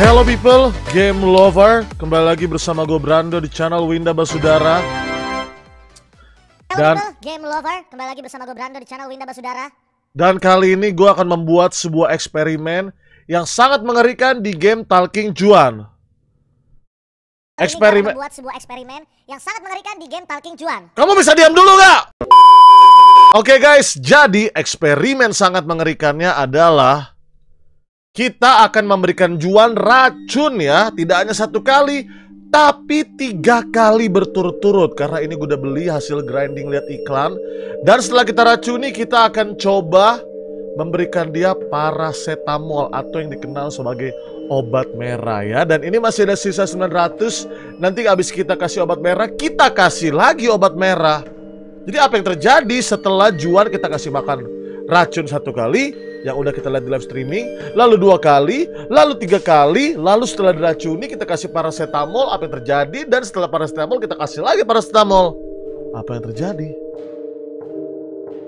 Hello people, game lover. Kembali lagi bersama gue Brando di channel Winda Basudara. Dan- people, game lover, kembali lagi bersama gue Brando di channel Winda Basudara. Dan kali ini gue akan membuat sebuah eksperimen Yang sangat mengerikan di game Talking Juan. Eksperimen membuat sebuah eksperimen yang sangat mengerikan di game Talking Juan. Kamu bisa diam dulu gak? Oke guys, jadi eksperimen sangat mengerikannya adalah kita akan memberikan Juan racun ya, tidak hanya satu kali, tapi tiga kali berturut-turut karena ini gue udah beli hasil grinding lihat iklan. Dan setelah kita racuni, kita akan coba memberikan dia paracetamol atau yang dikenal sebagai obat merah ya. Dan ini masih ada sisa 900. Nanti habis kita kasih obat merah, kita kasih lagi obat merah. Jadi apa yang terjadi setelah Juan kita kasih makan racun satu kali yang udah kita lihat di live streaming, lalu dua kali, lalu tiga kali, lalu setelah diracuni kita kasih paracetamol, apa yang terjadi? Dan setelah paracetamol kita kasih lagi paracetamol, apa yang terjadi?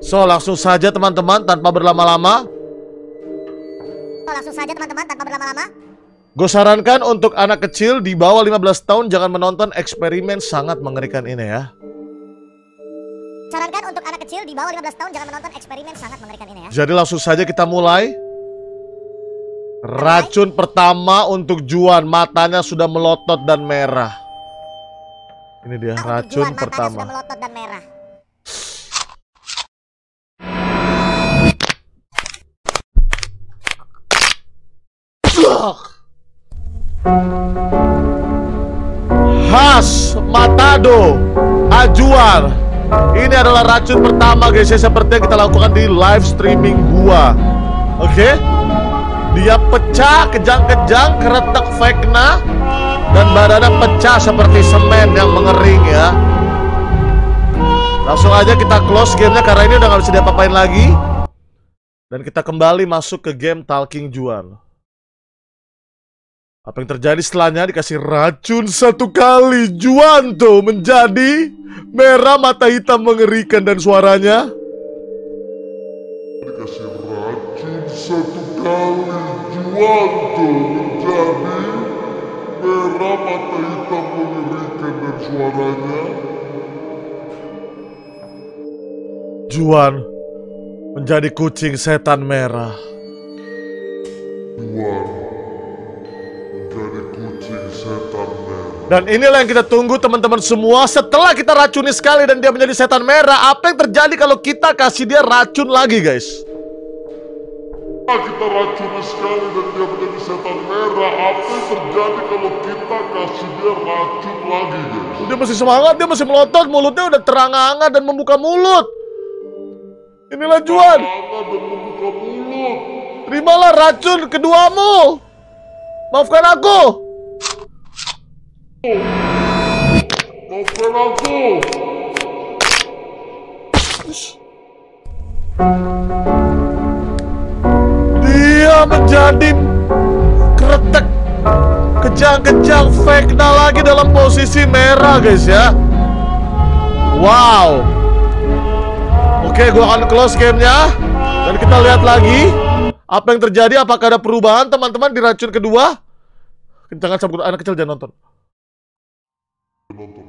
So langsung saja teman-teman tanpa berlama-lama, Oh, langsung saja teman-teman tanpa berlama-lama. gue sarankan untuk anak kecil di bawah 15 tahun jangan menonton eksperimen sangat mengerikan ini ya. Sarankan kecil di bawah 15 tahun jangan menonton eksperimen sangat mengerikan ini ya. Jadi langsung saja kita mulai. Racun pertama untuk Juan, matanya sudah melotot dan merah. Ini dia untuk racun Juan, pertama. sudah melotot dan merah. Has Matado Ajuan. Ini adalah racun pertama guys ya seperti yang kita lakukan di live streaming gua. Oke? Dia pecah kejang-kejang keretak Vecna dan badannya pecah seperti semen yang mengering ya. Langsung aja kita close gamenya karena ini udah nggak bisa diapa-apain lagi. Dan kita kembali masuk ke game Talking Juan. Apa yang terjadi setelahnya dikasih racun satu kali. Juan tuh menjadi merah mata hitam mengerikan dan suaranya dikasih racun satu kali. Jual tuh menjadi merah mata hitam mengerikan dan suaranya. Juan menjadi kucing setan merah. jual menjadi kucing setan merah. Dan inilah yang kita tunggu teman-teman semua. Setelah kita racuni sekali dan dia menjadi setan merah Apa yang terjadi kalau kita kasih dia racun lagi guys? Kita racuni sekali dan dia menjadi setan merah apa yang terjadi kalau kita kasih dia racun lagi guys? Dia masih semangat, dia masih melotot Mulutnya udah terang-angah dan membuka mulut. Inilah Juan. Tangan dan membuka mulut. Terimalah racun keduamu Maafkan aku. Maafkan aku. Dia menjadi kretek. Kejang-kejang Vecna lagi dalam posisi merah guys ya. Wow. Oke gua akan close gamenya. Dan kita lihat lagi Apa yang terjadi. Apakah ada perubahan? Teman-teman di racun kedua Jangan sampai anak kecil jangan nonton. Nonton.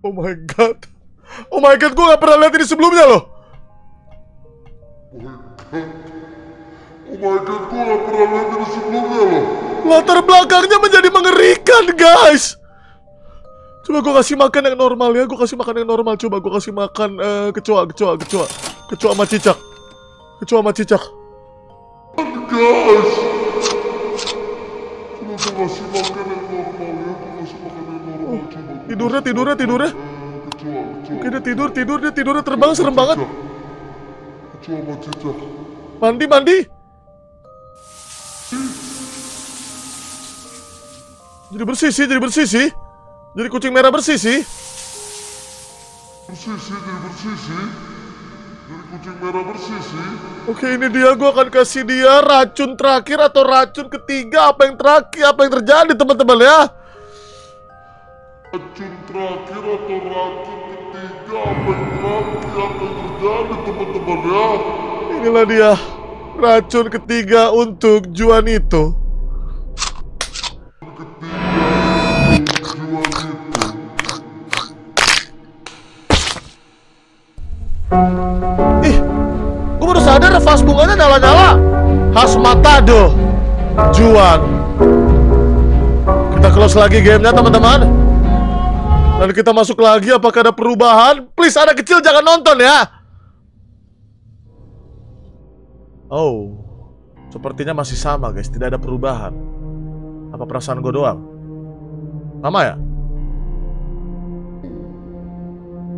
Oh my god. Oh my god gua gak pernah lihat ini sebelumnya loh. Oh my god, gue gak pernah lihat ini sebelumnya loh. Latar belakangnya menjadi mengerikan, guys. Coba gue kasih makan yang normal ya, gue kasih makan yang normal. Coba gue kasih makan eh, kecoa, kecoa, kecoa, kecoa sama cicak, kecoa sama cicak. Guys, coba gue kasih makan yang normal ya, gue kasih makan yang normal coba. gua Tidurnya, tidurnya, tidurnya. eh, Kecoa, kecoa. Oke dia tidur, tidur, dia tidurnya terbang serem banget. Cicak. Kecoa sama cicak. Mandi, mandi. Jadi bersih sih, jadi bersih sih. Jadi kucing merah bersih sih. Bersih sih, jadi bersih sih. Jadi kucing merah bersih sih. Oke ini dia, gue akan kasih dia racun terakhir atau racun ketiga. Apa yang terakhir, apa yang terjadi teman-teman ya? Racun terakhir atau racun ketiga apa yang nanti apa yang terjadi teman-teman ya? Inilah dia racun ketiga untuk Juan itu. Vas bunganya nyala-nyala. Khas Matado, Juan. Kita close lagi gamenya teman-teman. Dan kita masuk lagi apakah ada perubahan? Please anak kecil jangan nonton ya. Oh, sepertinya masih sama guys, tidak ada perubahan. Apa perasaan gue doang? Sama ya?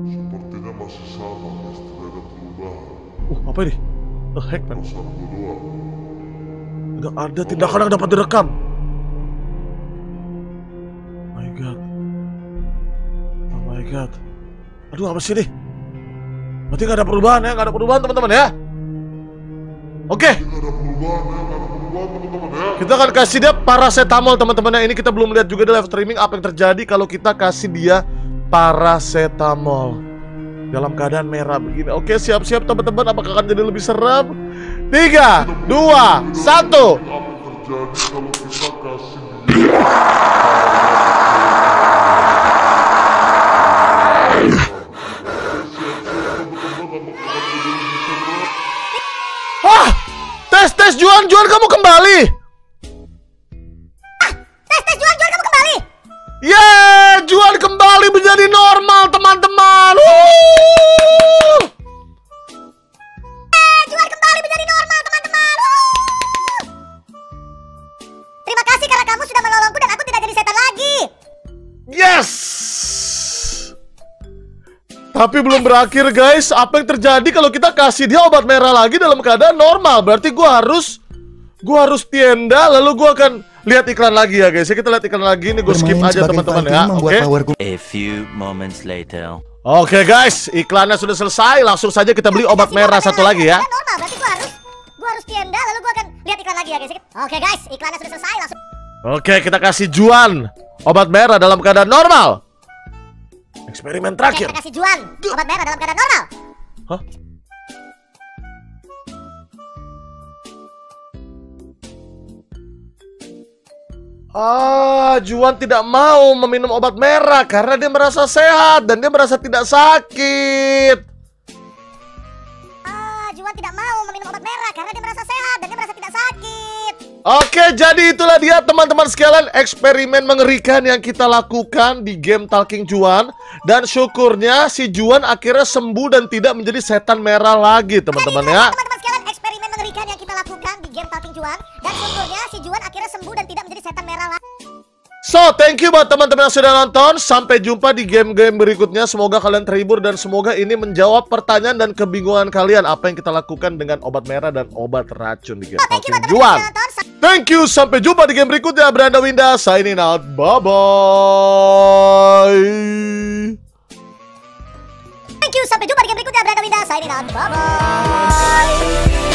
Sepertinya masih sama guys, tidak ada perubahan. Uh, apa ini? The heck man? Tidak ada tindakan yang dapat direkam. My God. Oh my God. Aduh, apa sih ini? Berarti nggak ada perubahan ya, nggak ada perubahan teman-teman ya. Oke, ya, ya. kita akan kasih dia paracetamol teman-teman ya. Ini kita belum lihat juga di live streaming apa yang terjadi kalau kita kasih dia paracetamol dalam keadaan merah begini. Oke, siap-siap teman-teman. Apakah akan jadi lebih serem? Tiga, dua, satu. Hah? Tes tes Juan Juan kamu kembali. Tes tes Juan Juan kamu kembali. Yeay, Juan kembali menjadi normal teman-teman. Wuh. Kamu sudah menolongku dan aku tidak jadi setan lagi. Yes. Tapi belum berakhir guys. Apa yang terjadi kalau kita kasih dia obat merah lagi dalam keadaan normal? Berarti gua harus gua harus tienda lalu gua akan lihat iklan lagi ya guys. Ya, kita lihat iklan lagi ini gue skip aja teman-teman ya. Oke. powerku A few moments later. Oke guys, iklannya sudah selesai. Langsung saja kita beli obat merah satu lagi ya. Normal berarti gua harus gua harus tienda lalu gua akan lihat iklan lagi ya guys. Oke guys, iklannya sudah selesai langsung. Oke, kita kasih Juan obat merah dalam keadaan normal. Eksperimen Oke, terakhir. kita kasih Juan obat merah dalam keadaan normal. Hah? Ah, Juan tidak mau meminum obat merah karena dia merasa sehat dan dia merasa tidak sakit. Ah, Juan tidak mau meminum obat merah karena dia merasa sehat dan dia merasa tidak sakit. Oke, jadi itulah dia teman-teman sekalian eksperimen mengerikan yang kita lakukan di game Talking Juan dan syukurnya si Juan akhirnya sembuh dan tidak menjadi setan merah lagi, teman-teman ya. Teman-teman sekalian, eksperimen mengerikan yang kita lakukan di game Talking Juan dan syukurnya si Juan akhirnya sembuh dan tidak menjadi setan merah lagi. So, thank you buat teman-teman yang sudah nonton. Sampai jumpa di game-game berikutnya. Semoga kalian terhibur dan semoga ini menjawab pertanyaan dan kebingungan kalian apa yang kita lakukan dengan obat merah dan obat racun di game Oh, thank you buat Talking teman-teman Juan. Thank you, sampai jumpa di game berikutnya. Beranda Winda signing out. Bye-bye. Thank you, sampai jumpa di game berikutnya. Berada Winda, signing out. Bye-bye.